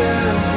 myself